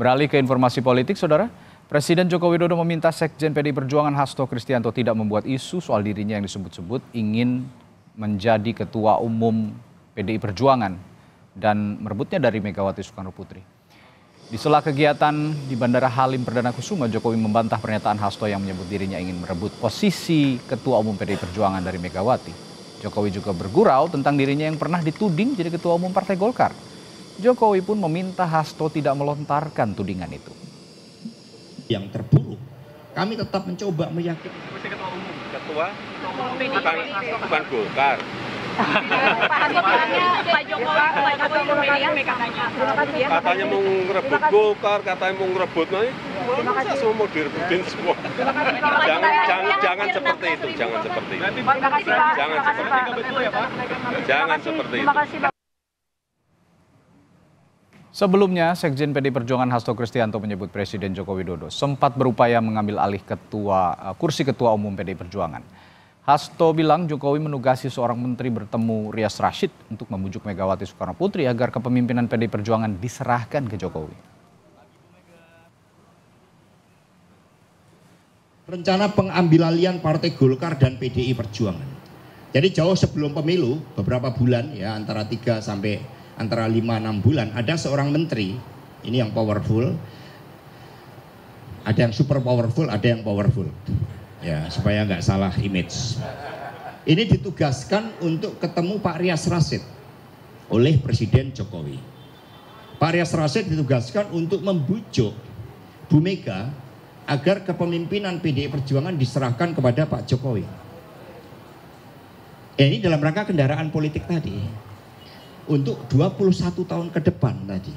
Beralih ke informasi politik, saudara. Presiden Joko Widodo meminta Sekjen PDI Perjuangan Hasto Kristianto tidak membuat isu soal dirinya yang disebut-sebut ingin menjadi ketua umum PDI Perjuangan dan merebutnya dari Megawati Soekarno Putri. Di sela kegiatan di Bandara Halim Perdana Kusuma, Jokowi membantah pernyataan Hasto yang menyebut dirinya ingin merebut posisi ketua umum PDI Perjuangan dari Megawati. Jokowi juga bergurau tentang dirinya yang pernah dituding jadi ketua umum Partai Golkar. Jokowi pun meminta Hasto tidak melontarkan tudingan itu yang terburuk, kami tetap mencoba meyakinkan. Ketua umum, ketua, bukan, bukan Golkar. Pak Jokowi, Pak Jokowi memilih katanya. Katanya mau ngerebut Golkar, katanya mau ngerebut nanti. Masa semua mau direbutin semua? Jangan, jangan, jangan seperti itu, jangan seperti itu. Jangan seperti itu. Jangan seperti itu. Sebelumnya, Sekjen PD Perjuangan Hasto Kristianto menyebut Presiden Joko Widodo sempat berupaya mengambil alih ketua uh, kursi ketua umum PD Perjuangan. Hasto bilang Jokowi menugasi seorang menteri bertemu Rias Rashid untuk membujuk Megawati Soekarno Putri agar kepemimpinan PD Perjuangan diserahkan ke Jokowi. Rencana pengambilalian Partai Golkar dan PDI Perjuangan. Jadi jauh sebelum pemilu, beberapa bulan ya antara 3 sampai antara 5-6 bulan. Ada seorang menteri ini yang powerful. Ada yang super powerful ada yang powerful. Ya supaya nggak salah image. Ini ditugaskan untuk ketemu Pak Rias Rasid oleh Presiden Jokowi. Pak Rias Rasid ditugaskan untuk membujuk Bu Mega agar kepemimpinan PDI Perjuangan diserahkan kepada Pak Jokowi. Ya, ini dalam rangka kendaraan politik tadi untuk 21 tahun ke depan tadi.